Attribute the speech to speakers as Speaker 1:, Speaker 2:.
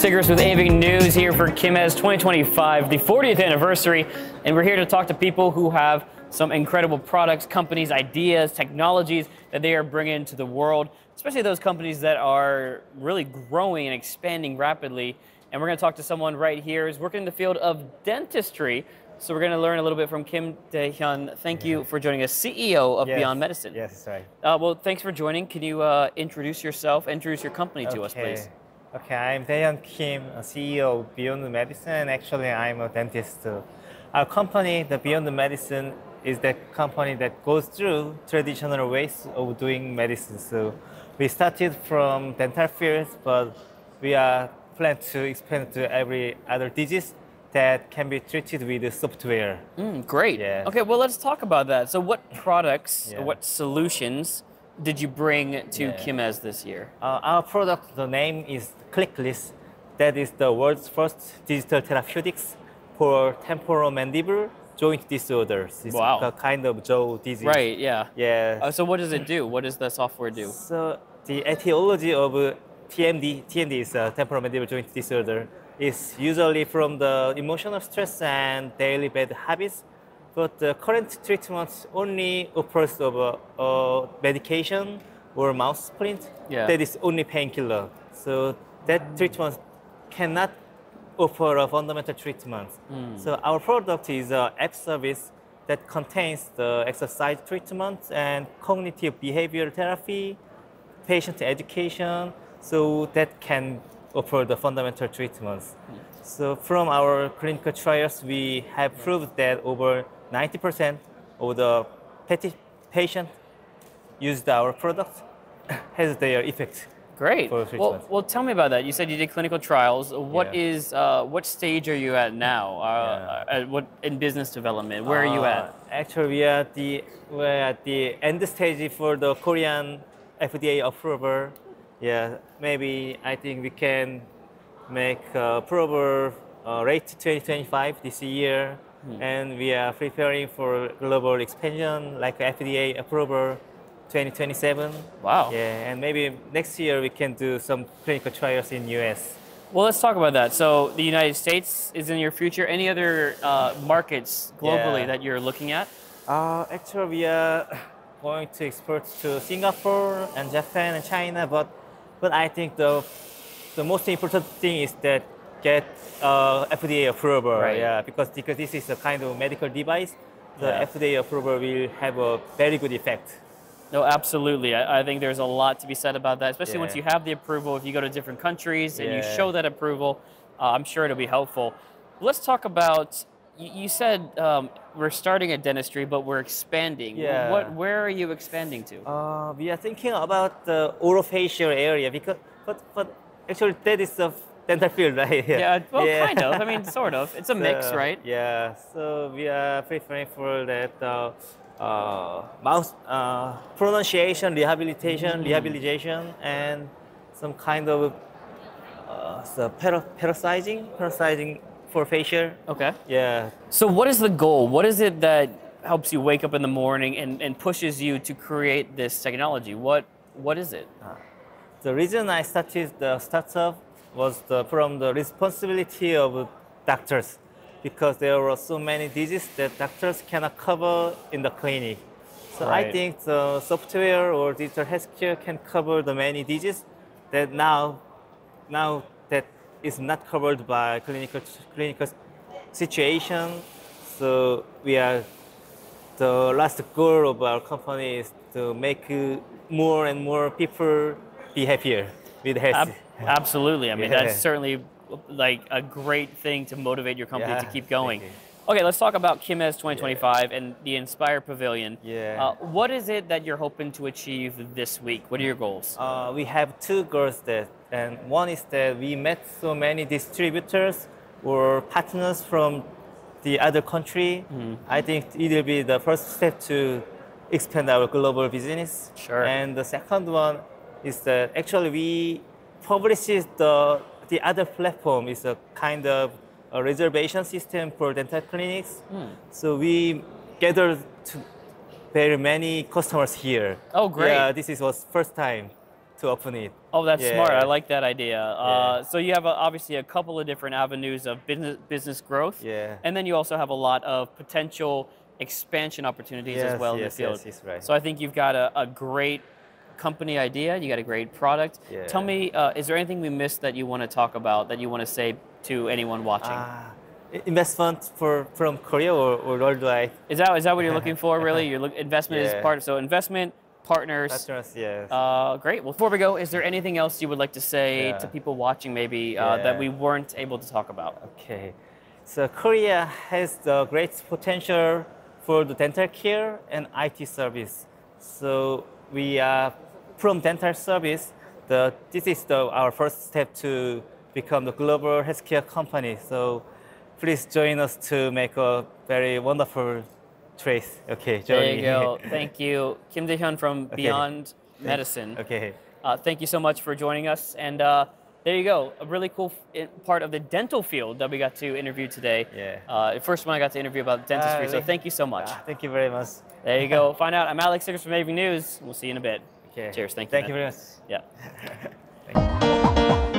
Speaker 1: Siggers with AVING News here for KIMES 2025, the 40th anniversary, and we're here to talk to people who have some incredible products, companies, ideas, technologies that they are bringing to the world, especially those companies that are really growing and expanding rapidly. And we're going to talk to someone right here who's working in the field of dentistry. So we're going to learn a little bit from Kim Dae-hyun. Thank you for joining us, CEO of
Speaker 2: Yes.
Speaker 1: Beyond Medicine.
Speaker 2: Yes, right.
Speaker 1: Uh, well, thanks for joining. Can you uh, introduce yourself, introduce your company to us, please?
Speaker 2: Okay, I'm Daehyun Kim, CEO of Beyond Medicine. And actually, I'm a dentist. too. Our company, the Beyond Medicine, is the company that goes through traditional ways of doing medicine. So we started from dental fields, but we are plan to expand to every other disease that can be treated with the software.
Speaker 1: Mm, great. Okay, well, let's talk about that. So, what products,
Speaker 2: Yeah.
Speaker 1: what solutions did you bring to
Speaker 2: Yeah.
Speaker 1: KIMES this year?
Speaker 2: Uh, our product, the name is Clickless. That is the world's first digital therapeutics for temporomandibular joint disorders. It's
Speaker 1: Wow.
Speaker 2: a kind of jaw disease.
Speaker 1: Right, yeah.
Speaker 2: Yeah.
Speaker 1: Uh, so, what does it do? What does the software do?
Speaker 2: So the etiology of uh, TMD, TMD is a temporomandibular joint disorder, is usually from the emotional stress and daily bad habits. But the current treatment only offers of a, a medication or mouth splint
Speaker 1: Yeah.
Speaker 2: that is only painkiller. So that mm. treatment cannot offer a fundamental treatment. Mm. So our product is uh, a app service that contains the exercise treatment and cognitive behavioral therapy, patient education, so that can offer the fundamental treatments. Mm. So from our clinical trials, we have proved that over 90% of the patient used our product has their effect.
Speaker 1: Great. Well, well, tell me about that. You said you did clinical trials. What
Speaker 2: Yeah.
Speaker 1: is, uh, what stage are you at now? Uh,
Speaker 2: Yeah.
Speaker 1: at what in business development? Where are you
Speaker 2: Uh,
Speaker 1: at?
Speaker 2: Actually, we are at the we're at the end stage for the Korean FDA approval. Yeah, maybe I think we can make uh, approval uh, late 2025 this year,
Speaker 1: Hmm.
Speaker 2: and we are preparing for global expansion like FDA approval 2027.
Speaker 1: Wow.
Speaker 2: Yeah, and maybe next year we can do some clinical trials in US.
Speaker 1: Well, let's talk about that. So, the United States is in your future. Any other uh, markets globally
Speaker 2: Yeah.
Speaker 1: that you're looking at?
Speaker 2: Uh, actually, we are going to export to Singapore and Japan and China, but but I think the the most important thing is that get uh, FDA approval.
Speaker 1: Right.
Speaker 2: Yeah, because because this is a kind of medical device, the
Speaker 1: Yeah.
Speaker 2: FDA approval will have a very good effect.
Speaker 1: No, absolutely. I, I think there's a lot to be said about that, especially once you have the approval. If you go to different countries and you show that approval, uh, I'm sure it'll be helpful. Let's talk about. You, you said um, we're starting at dentistry, but we're expanding.
Speaker 2: Yeah.
Speaker 1: What? Where are you expanding to?
Speaker 2: Uh, we are thinking about the orofacial area because but but actually that is the dental field, right?
Speaker 1: yeah. Well, kind of. I mean, sort of. It's a mix, right?
Speaker 2: Yeah. So we are preparing for that uh, uh, mouth uh, pronunciation, rehabilitation, rehabilitation, and some kind of uh, so para- parasizing, parasizing for facial.
Speaker 1: Okay.
Speaker 2: Yeah.
Speaker 1: So, what is the goal? What is it that helps you wake up in the morning and, and pushes you to create this technology? What What is it?
Speaker 2: The reason I started the startup was the, from the responsibility of doctors because there were so many diseases that doctors cannot cover in the clinic. So I think the software or digital healthcare can cover the many diseases that now, now that is not covered by clinical clinical situation. So we are the last goal of our company is to make more and more people be happier with health.
Speaker 1: Ab- absolutely. I mean,
Speaker 2: Yeah.
Speaker 1: that's certainly like a great thing to motivate your company to keep going. Okay, let's talk about KIMES 2025 and the Inspire Pavilion.
Speaker 2: Yeah.
Speaker 1: Uh, what is it that you're hoping to achieve this week? What are your goals?
Speaker 2: Uh, we have two goals that, and one is that we met so many distributors or partners from the other country.
Speaker 1: Mm-hmm.
Speaker 2: I think it will be the first step to expand our global business.
Speaker 1: Sure.
Speaker 2: And the second one is that actually we publishes the the other platform is a kind of a reservation system for dental clinics.
Speaker 1: Hmm.
Speaker 2: So we gathered to very many customers here.
Speaker 1: Oh, great.
Speaker 2: Yeah, this is was first time to open it.
Speaker 1: Oh, that's
Speaker 2: Yeah.
Speaker 1: smart. I like that idea. Uh, so you have a, obviously a couple of different avenues of business business growth.
Speaker 2: Yeah.
Speaker 1: And then you also have a lot of potential expansion opportunities as
Speaker 2: Yes,
Speaker 1: well in
Speaker 2: yes,
Speaker 1: the field.
Speaker 2: yes, right.
Speaker 1: So I think you've got a, a great company idea. You got a great product.
Speaker 2: Yeah.
Speaker 1: Tell me, uh, is there anything we missed that you want to talk about that you want to say to anyone watching?
Speaker 2: Ah, investment for from Korea or, or worldwide?
Speaker 1: is that is that what you're looking for? Really, your look, investment is
Speaker 2: Yeah.
Speaker 1: part. So investment partners.
Speaker 2: Right. Yes.
Speaker 1: Uh, great. Well, before we go, is there anything else you would like to say
Speaker 2: Yeah.
Speaker 1: to people watching, maybe uh, that we weren't able to talk about?
Speaker 2: Okay, so Korea has the great potential for the dental care and IT service. So we are from dental service. The this is the our first step to become the global healthcare company. So please join us to make a very wonderful trace. Okay,
Speaker 1: There
Speaker 2: journey.
Speaker 1: you go. Thank you, Kim Dae-hyun from
Speaker 2: Okay.
Speaker 1: Beyond Medicine.
Speaker 2: Okay.
Speaker 1: Uh, thank you so much for joining us. And uh, there you go, a really cool part of the dental field that we got to interview today.
Speaker 2: Yeah.
Speaker 1: Uh, the first one I got to interview about dentistry. so thank you so much.
Speaker 2: Ah, thank you very much.
Speaker 1: There you go. Find out. I'm Alex Siggers from AVING News. We'll see you in a bit.
Speaker 2: Okay.
Speaker 1: Cheers. Thank you.
Speaker 2: Thank you
Speaker 1: man.
Speaker 2: very much.
Speaker 1: Yeah.